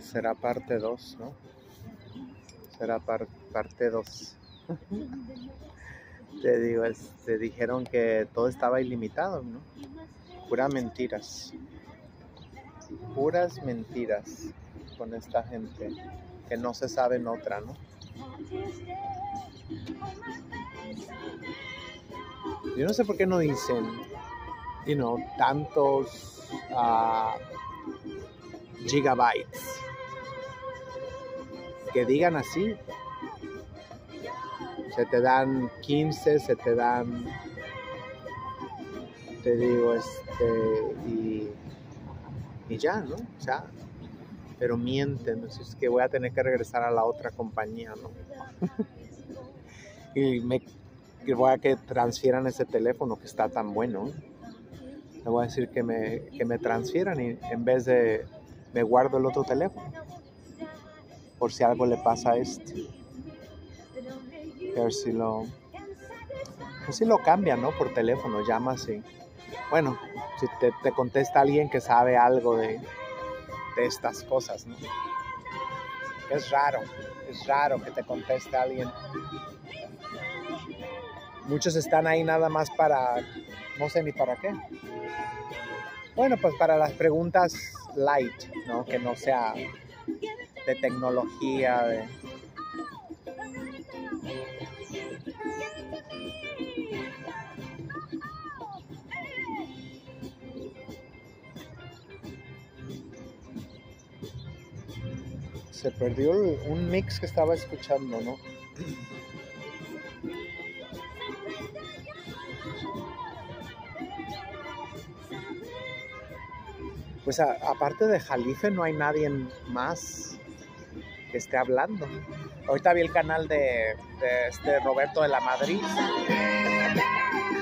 pues será parte 2, ¿no? Será parte 2. Te digo, te dijeron que todo estaba ilimitado, ¿no? Puras mentiras. Puras mentiras con esta gente que no se sabe en otra, ¿no? Yo no sé por qué no dicen, you know, tantos uh, gigabytes. Que digan así. Se te dan 15, se te dan, te digo, este, y, y ya, ¿no? O sea, pero mienten, es que voy a tener que regresar a la otra compañía, ¿no? y me voy a que transfieran ese teléfono que está tan bueno. Le voy a decir que me, que me transfieran y en vez de me guardo el otro teléfono por si algo le pasa a este. Ver si lo, pues si lo cambian, ¿no? Por teléfono, llama así. Bueno, si te, te contesta alguien que sabe algo de, de estas cosas, ¿no? Es raro, es raro que te conteste alguien. Muchos están ahí nada más para, no sé ni para qué. Bueno, pues para las preguntas light, ¿no? Que no sea de tecnología, de... Se perdió un mix que estaba escuchando, ¿no? pues aparte de Jalife no hay nadie más que esté hablando. Ahorita vi el canal de, este Roberto de la Madrid.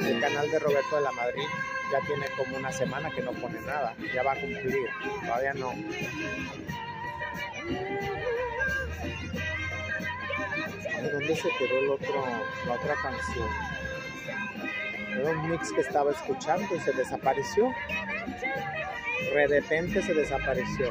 El canal de Roberto de la Madrid ya tiene como una semana que no pone nada. Ya va a cumplir. Todavía no. ¿Dónde se quedó el otro, la otra canción? Era un mix que estaba escuchando y se desapareció de repente se desapareció.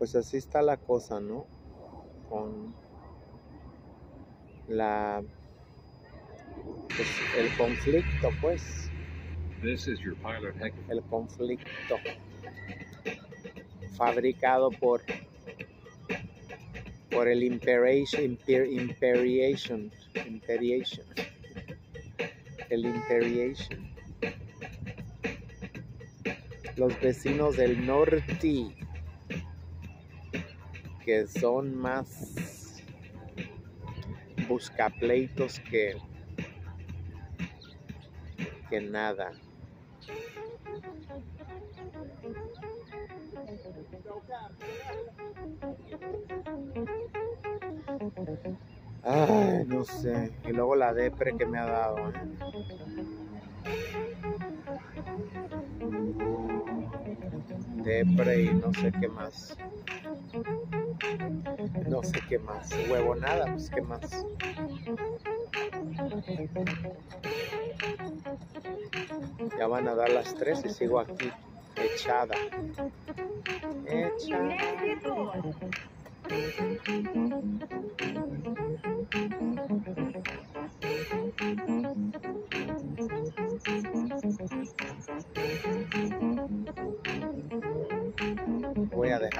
Pues así está la cosa, ¿no? Con la pues, el conflicto, pues. El conflicto fabricado por por el imperation, imperiation, imperiation, el imperiation los vecinos del norte, que son más buscapleitos que, que nada. Ay, no sé. Y luego la depre que me ha dado. ¿eh? depre y no sé qué más. No sé qué más. Huevo nada, pues qué más. Ya van a dar las tres y sigo aquí, echada. Echada.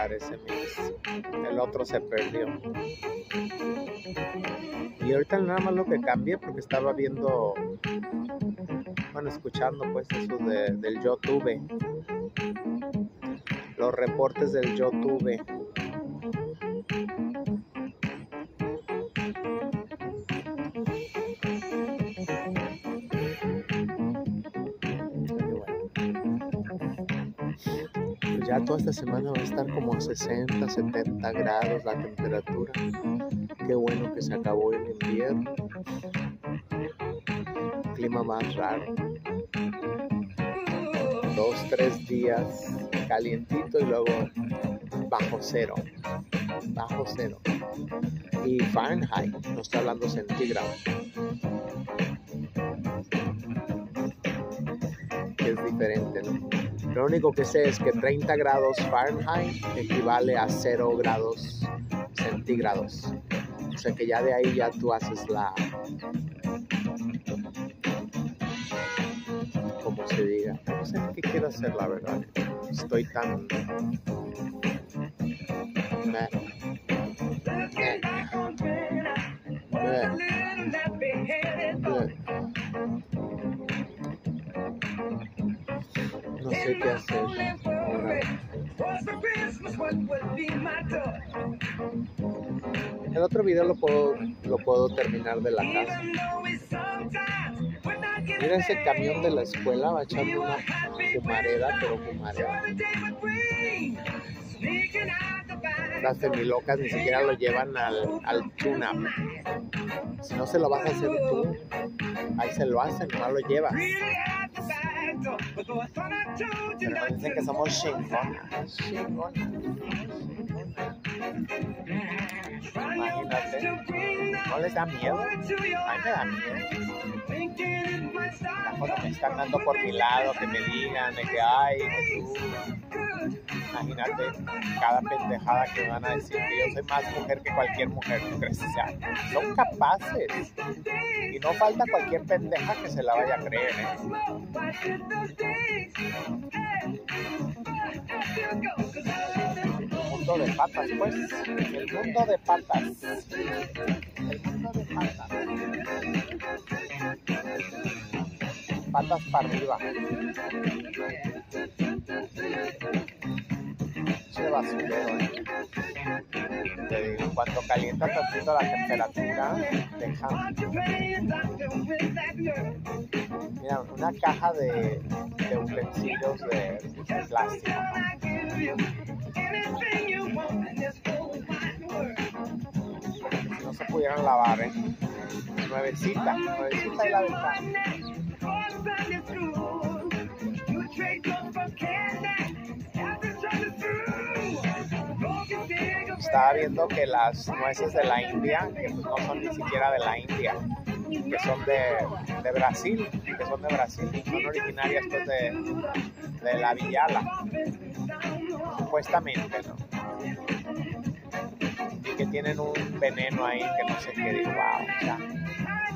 Dejar ese mix. El otro se perdió. Y ahorita nada más lo que cambié porque estaba viendo, bueno, escuchando pues eso de, del YouTube. Los reportes del YouTube ya toda esta semana va a estar como a 60, 70 grados la temperatura. Qué bueno que se acabó el invierno. Clima más raro. Dos, tres días calientito y luego bajo cero. Bajo cero. Y Fahrenheit, no está hablando centígrado. es diferente, ¿no? Lo único que sé es que 30 grados Fahrenheit equivale a 0 grados centígrados. O sea que ya de ahí ya tú haces la... como se diga. No sé qué quiero hacer, la verdad. Estoy tan... No sé qué hacer. El otro video lo puedo, lo puedo terminar de la casa. Mira ese camión de la escuela, va echando una fumareda, pero fumareda. Las semilocas ni siquiera lo llevan al, al tuna. Si no se lo vas a hacer tú, ahí se lo hacen, no lo llevas. Pero dicen que somos chingonas. Imagínate. ¿No les da miedo? A me da miedo. Cuando me están dando por mi lado, que me digan que, ay. Imagínate cada pendejada que van a decir que yo soy más mujer que cualquier mujer. ¿tú crees? O son capaces. Y no falta cualquier pendeja que se la vaya a creer. ¿eh? Mundo de patas, pues. El mundo de patas. El mundo de patas. Patas para arriba. Ese basurero, ¿eh? Te digo, cuando calienta tantito la temperatura, deja. Mira, una caja de, de utensilios de, plástico. Si no se pudieran lavar, ¿eh? Nuevecita, nuevecita y la ventana. Estaba viendo que las nueces de la India, que pues no son ni siquiera de la India, que son de, de Brasil, que son de Brasil, son originarias pues de, de la Villala, supuestamente, ¿no? Y que tienen un veneno ahí que no sé qué, digo, wow, o sea,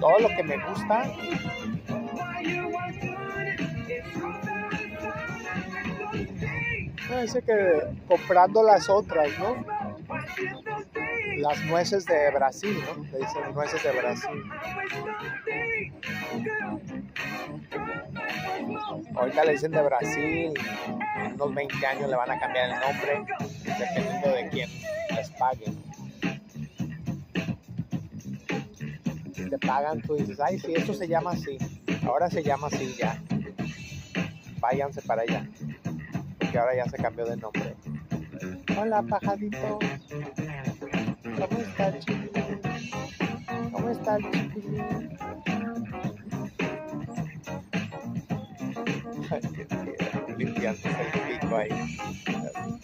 todo lo que me gusta Parece que comprando las otras, ¿no? Las nueces de Brasil, ¿no? Le dicen nueces de Brasil. Ahorita le dicen de Brasil, en unos 20 años le van a cambiar el nombre, dependiendo de quién les pague. Si te pagan, tú dices, ay, sí, esto se llama así. Ahora se llama así ya. Váyanse para allá. Porque ahora ya se cambió de nombre. Hola, pajadito. ¿Cómo está el chiquilín? ¿Cómo está el chiquilín? Limpiándose el pico ahí.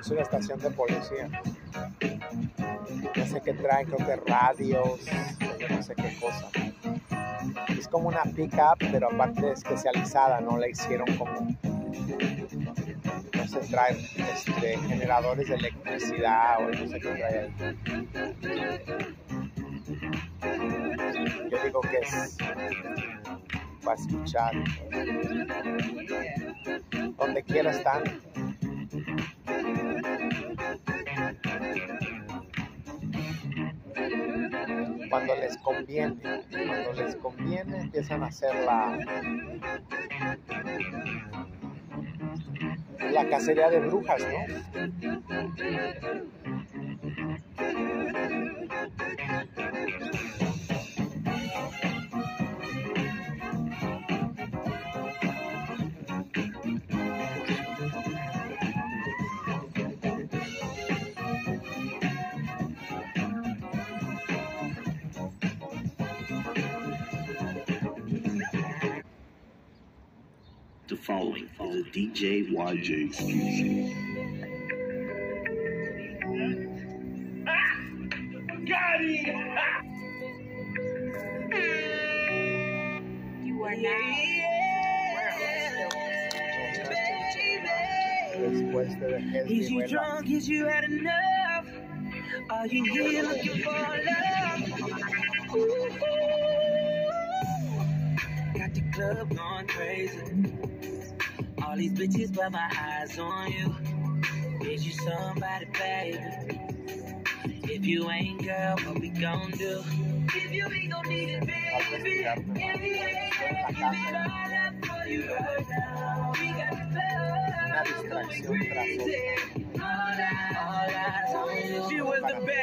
Es una estación de policía. No sé qué traen, creo que radios, no sé qué cosa. Es como una pickup, pero aparte especializada, no la hicieron como, no sé, traen este, generadores de electricidad o no sé qué trae. Yo digo que es para escuchar. Donde quiera están. Cuando les conviene, cuando les conviene empiezan a hacer la, la cacería de brujas, ¿no? Following is a DJ YJ exclusive. You are now. Después de vejez Is you drunk? Is you had enough? Are you here looking for love? Ooh. Got the club going crazy. All these bitches, but my eyes on you. Is you somebody, baby? If you ain't, girl, what we gon' do? If you ain't gon' need it, baby. If you ain't, give it all up for you right now. We got the club going tras otra. crazy.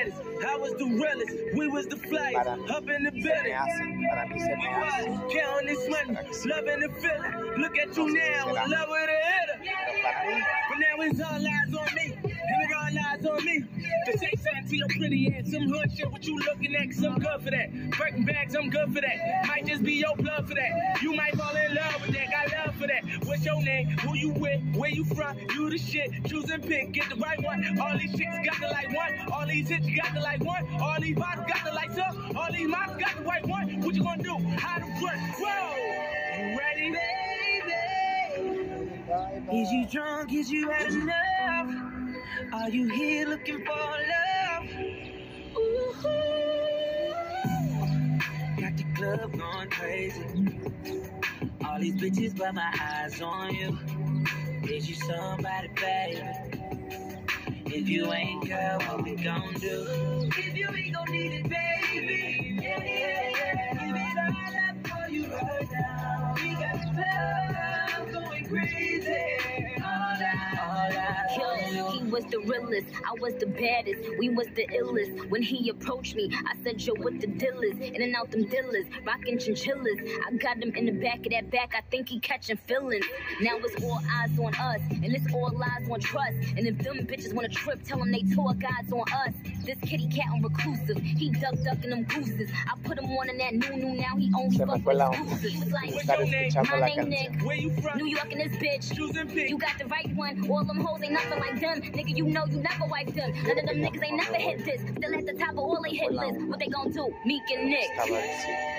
Was baddest, I was the realest, we was the flyest, up in the building. hace, para mí se me hace. Counting this money, loving the feeling. Look at you now, in love with a hitter. Pero para mí, But now it's all eyes on me, and it all eyes on me. To say something to your pretty ass, some hood shit, what you looking at, cause I'm good for that. Breaking bags, I'm good for that. Might just be your blood for that. You might fall in love with that, got love for that. What's your name? Who you with? Where you from? You the shit. Choose and pick, get the right one. All these chicks got the like one. All these hits got the like one. All these bottles got the lights up. All these models got the white one. What you gonna do? How to run? Whoa! You ready, baby? Is you drunk? Is you had enough? Are you here looking for love? Ooh. Got the club going crazy. All these bitches, but my eyes on you. Is you somebody, baby? If you ain't, girl, what we gon' do? If you ain't gon' need it, baby. Yeah, yeah, yeah. Give it all up for you right now. We got the club going crazy. Was the realest, I was the baddest, we was the illest. When he approached me, I said, Yo, what the deal is? In and out them dealers, rockin' chinchillas. I got him in the back of that back, I think he catching feelings. Now it's all eyes on us, and it's all lies on trust. And if them bitches wanna trip, tell them they tour guides on us. This kitty cat on reclusive, he duck ducking them gooses. I put him on in that new new, now he only fuck with la onda. exclusives. He like, estar escuchando my la name canción. Nick, Where you from? New York and this bitch. Choose. You got the right one. All them hoes ain't nothing like them. Nigga, you know you never wiped them. None of them niggas ain't never hit this. Still at the top of all they hit list. What they gonna do? Meek and Nick. estaba diciendo.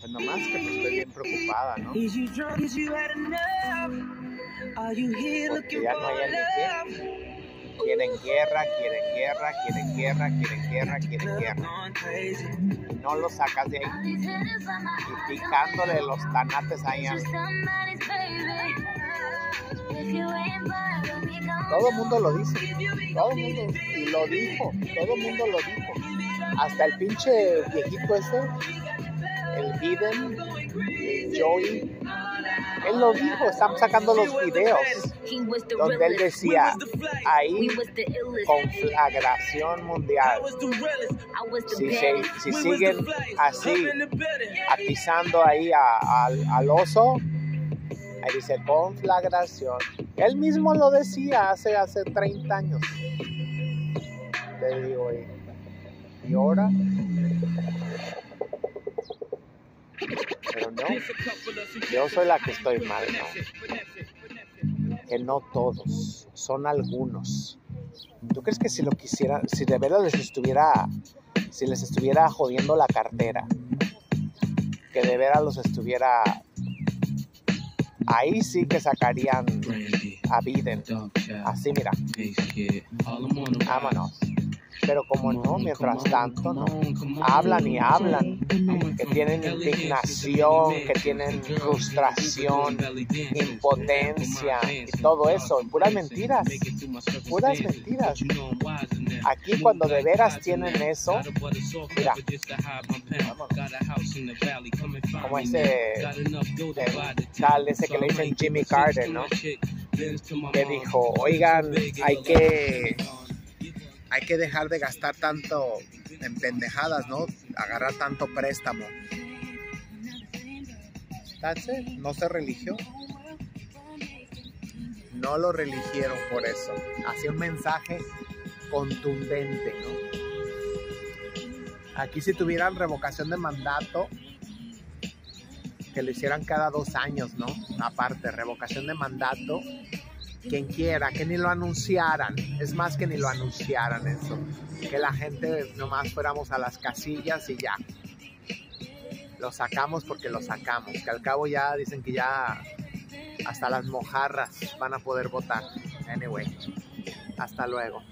Pues nomás que pues estoy bien preocupada, ¿no? Is you drunk? Is you had enough? Are you here Porque looking ya for no hay love? Quieren guerra, quieren guerra, quieren guerra, quieren guerra, quieren guerra. no lo sacas de ahí. Y picándole los tanates ahí. Todo el mundo lo dice. Todo el mundo lo dijo. Todo el mundo lo dijo. Hasta el pinche viejito ese, el Biden, el Joey, él lo dijo. Están sacando los videos donde él decía ahí conflagración mundial. Si, se- si siguen así atizando ahí a- al, al oso, ahí dice conflagración. Él mismo lo decía hace, hace 30 años. Te digo, y, y ahora. Pero no, yo soy la que estoy mal, ¿no? Que no todos, son algunos. ¿Tú crees que si lo quisiera, si de verdad les estuviera, si les estuviera jodiendo la cartera, que de veras los estuviera, ahí sí que sacarían a Biden. Así, mira, vámonos. Pero como no, mientras tanto, no. Hablan y hablan, que tienen indignación, que tienen frustración, impotencia y todo eso. Puras mentiras, puras mentiras. Aquí cuando de veras tienen eso, mira, como ese tal ese que le dicen Jimmy Carter, ¿no? Que dijo, oigan, hay que hay que dejar de gastar tanto en pendejadas, ¿no? Agarrar tanto préstamo. No se religió. No lo religieron por eso. Hacía un mensaje contundente, ¿no? Aquí si tuvieran revocación de mandato, que lo hicieran cada dos años, ¿no? Aparte, revocación de mandato, quien quiera, que ni lo anunciaran, es más que ni lo anunciaran eso, que la gente nomás fuéramos a las casillas y ya. Lo sacamos porque lo sacamos, que al cabo ya dicen que ya hasta las mojarras van a poder votar. Anyway, hasta luego.